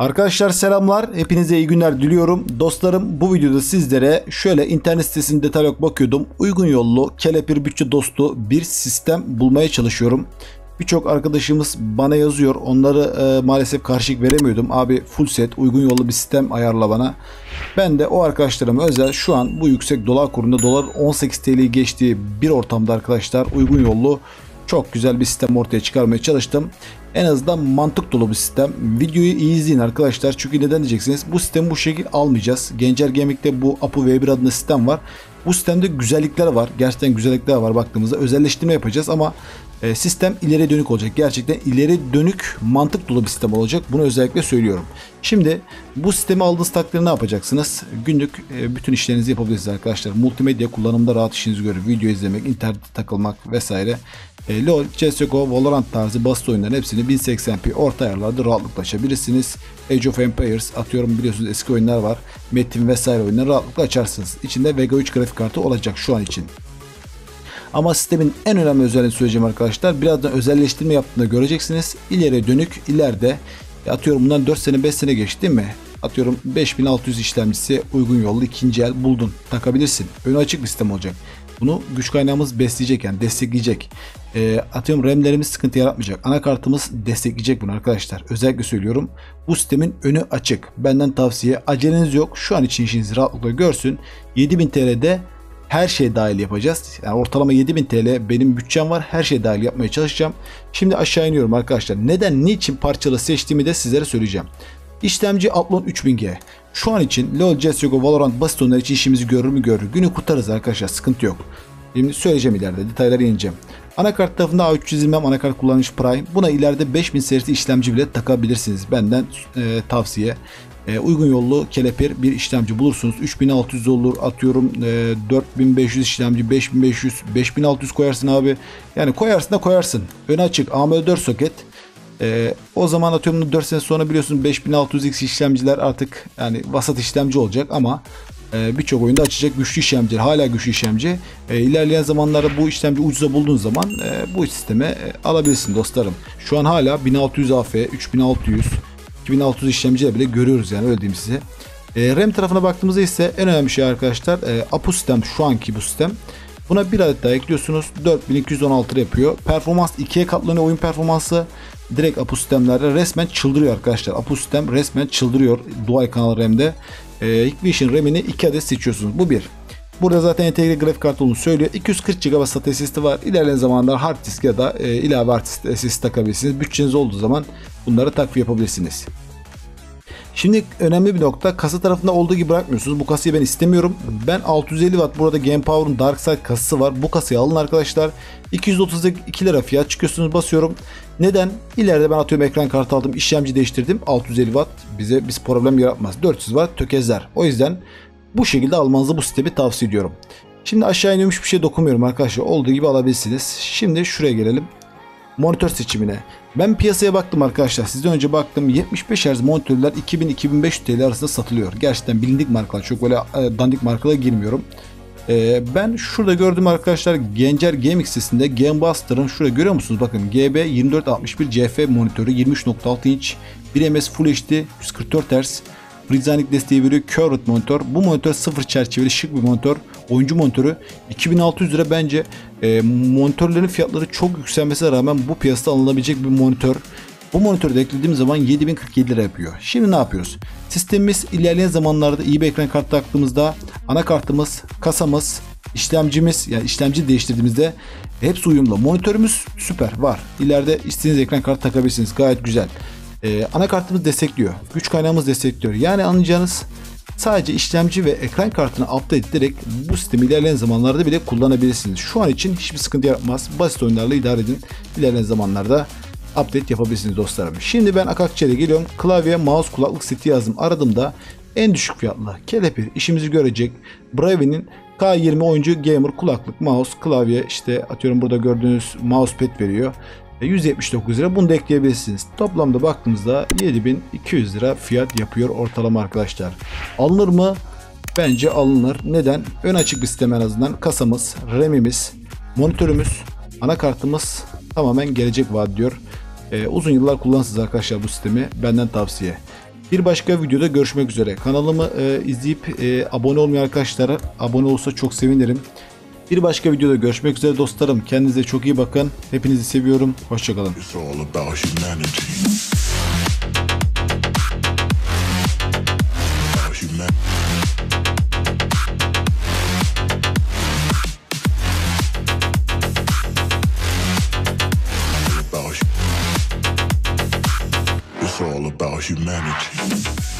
Arkadaşlar selamlar. Hepinize iyi günler diliyorum. Dostlarım bu videoda sizlere şöyle internet sitesinde detay yok bakıyordum. Uygun yollu, kelepir bütçe dostu bir sistem bulmaya çalışıyorum. Birçok arkadaşımız bana yazıyor. Onları e, maalesef karşılık veremiyordum. Abi full set uygun yollu bir sistem ayarla bana. Ben de o arkadaşlarıma özel şu an bu yüksek dolar kurunda dolar 18 TL'yi geçtiği bir ortamda arkadaşlar uygun yollu çok güzel bir sistem ortaya çıkarmaya çalıştım. En azından mantık dolu bir sistem. Videoyu iyi izleyin arkadaşlar. Çünkü neden diyeceksiniz? Bu sistemi bu şekilde almayacağız. Gencer Gaming'de bu Apu V1 adında sistem var. Bu sistemde güzellikler var. Gerçekten güzellikler var baktığımızda. Özelleştirme yapacağız ama e, sistem ileri dönük olacak. Gerçekten ileri dönük mantık dolu bir sistem olacak. Bunu özellikle söylüyorum. Şimdi bu sistemi aldığınız takdirde ne yapacaksınız? Günlük e, bütün işlerinizi yapabilirsiniz arkadaşlar. Multimedya kullanımda rahat işinizi görür. Video izlemek, internette takılmak vesaire. E, LoL, CSGO, Valorant tarzı basit oyunların hepsini 1080p orta ayarlarda rahatlıkla açabilirsiniz. Age of Empires atıyorum biliyorsunuz eski oyunlar var. Metin vesaire oyunları rahatlıkla açarsınız. İçinde Vega 3 grafik kartı olacak şu an için. Ama sistemin en önemli özelliğini söyleyeceğim arkadaşlar. Birazdan özelleştirme yaptığında göreceksiniz. İleriye dönük ileride atıyorum bundan 4 sene 5 sene geçti değil mi? Atıyorum 5600 işlemcisi uygun yollu ikinci el buldun. Takabilirsin. Önü açık bir sistem olacak. Bunu güç kaynağımız besleyecek yani destekleyecek. E, atıyorum RAM'lerimiz sıkıntı yaratmayacak. Anakartımız destekleyecek bunu arkadaşlar. Özellikle söylüyorum. Bu sistemin önü açık. Benden tavsiye aceleniz yok. Şu an için işinizi rahatlıkla görsün. 7000 TL'de her şey dahil yapacağız. Yani ortalama 7000 TL benim bütçem var. Her şey dahil yapmaya çalışacağım. Şimdi aşağı iniyorum arkadaşlar. Neden, niçin parçalı seçtiğimi de sizlere söyleyeceğim. İşlemci Athlon 3000G. Şu an için LoL, CSGO, Valorant basit için işimizi görür mü görür. Günü kurtarırız arkadaşlar sıkıntı yok. Şimdi söyleyeceğim ileride detaylara ineceğim. Anakart tarafında A320M anakart kullanmış Prime. Buna ileride 5000 serisi işlemci bile takabilirsiniz. Benden e, tavsiye. E, uygun yollu kelepir bir işlemci bulursunuz. 3600 olur atıyorum e, 4500 işlemci 5500 5600 koyarsın abi. Yani koyarsın da koyarsın. Öne açık AM4 soket. E, o zaman atıyorum 4 sene sonra biliyorsun 5600X işlemciler artık yani vasat işlemci olacak ama birçok oyunda açacak güçlü işlemci. Hala güçlü işlemci. E, ilerleyen zamanlarda bu işlemci ucuza bulduğun zaman e, bu sisteme e, alabilirsin dostlarım. Şu an hala 1600 AF, 3600 2600 işlemciyle bile görüyoruz yani öyle diyeyim size. E, RAM tarafına baktığımızda ise en önemli şey arkadaşlar e, APU sistem şu anki bu sistem. Buna bir adet daha ekliyorsunuz. 4216 yapıyor. Performans ikiye katlanıyor oyun performansı. Direkt APU sistemlerde resmen çıldırıyor arkadaşlar. APU sistem resmen çıldırıyor dual kanal RAM'de. E, Hikvision RAM'ini 2 adet seçiyorsunuz. Bu bir. Burada zaten entegre grafik kartı olduğunu söylüyor. 240 GB SATA SSD var. İlerleyen zamanlar hard disk ya da e, ilave hard SSD takabilirsiniz. Bütçeniz olduğu zaman bunları takviye yapabilirsiniz. Şimdi önemli bir nokta kasa tarafında olduğu gibi bırakmıyorsunuz. Bu kasayı ben istemiyorum. Ben 650 Watt burada Game Power'ın Dark Side kasası var. Bu kasayı alın arkadaşlar. 232 lira fiyat çıkıyorsunuz basıyorum. Neden? İleride ben atıyorum ekran kartı aldım. işlemci değiştirdim. 650 Watt bize biz problem yaratmaz. 400 Watt tökezler. O yüzden bu şekilde almanızı bu sistemi tavsiye ediyorum. Şimdi aşağı iniyormuş bir şey dokunmuyorum arkadaşlar. Olduğu gibi alabilirsiniz. Şimdi şuraya gelelim. Monitör seçimine. Ben piyasaya baktım arkadaşlar. Sizden önce baktım 75 Hz monitörler 2000-2500 TL arasında satılıyor. Gerçekten bilindik markalar. Çok böyle e, dandik markalara girmiyorum. E, ben şurada gördüm arkadaşlar Gencer Gaming sitesinde Gamebuster'ın şurada görüyor musunuz? Bakın GB 2461 CF monitörü 23.6 inç 1 ms Full HD 144 Hz Fritzanic desteği veriyor. Curved monitör. Bu monitör sıfır çerçeveli şık bir monitör. Oyuncu monitörü. 2600 lira bence e, monitörlerin fiyatları çok yükselmesine rağmen bu piyasada alınabilecek bir monitör. Bu monitörü de eklediğim zaman 7047 lira yapıyor. Şimdi ne yapıyoruz? Sistemimiz ilerleyen zamanlarda iyi bir ekran kartı taktığımızda anakartımız, kasamız, işlemcimiz yani işlemci değiştirdiğimizde hepsi uyumlu. Monitörümüz süper var. İleride istediğiniz ekran kartı takabilirsiniz. Gayet güzel. Ee, anakartımız destekliyor. Güç kaynağımız destekliyor. Yani anlayacağınız sadece işlemci ve ekran kartını update ederek bu sistemi ilerleyen zamanlarda bile kullanabilirsiniz. Şu an için hiçbir sıkıntı yapmaz. Basit oyunlarla idare edin. İlerleyen zamanlarda update yapabilirsiniz dostlarım. Şimdi ben Akakçe'ye geliyorum. Klavye, mouse, kulaklık seti yazdım. Aradığımda en düşük fiyatlı kelepir işimizi görecek Brave'nin K20 oyuncu gamer kulaklık, mouse, klavye işte atıyorum burada gördüğünüz mousepad veriyor. 179 lira. Bunu da ekleyebilirsiniz. Toplamda baktığımızda 7200 lira fiyat yapıyor ortalama arkadaşlar. Alınır mı? Bence alınır. Neden? Ön açık bir sistem en azından. Kasamız, RAM'imiz, monitörümüz, anakartımız tamamen gelecek vaat diyor. Ee, uzun yıllar kullanırsınız arkadaşlar bu sistemi. Benden tavsiye. Bir başka videoda görüşmek üzere. Kanalımı e, izleyip e, abone olmayan arkadaşlara abone olsa çok sevinirim. Bir başka videoda görüşmek üzere dostlarım. Kendinize çok iyi bakın. Hepinizi seviyorum. Hoşçakalın. All about humanity.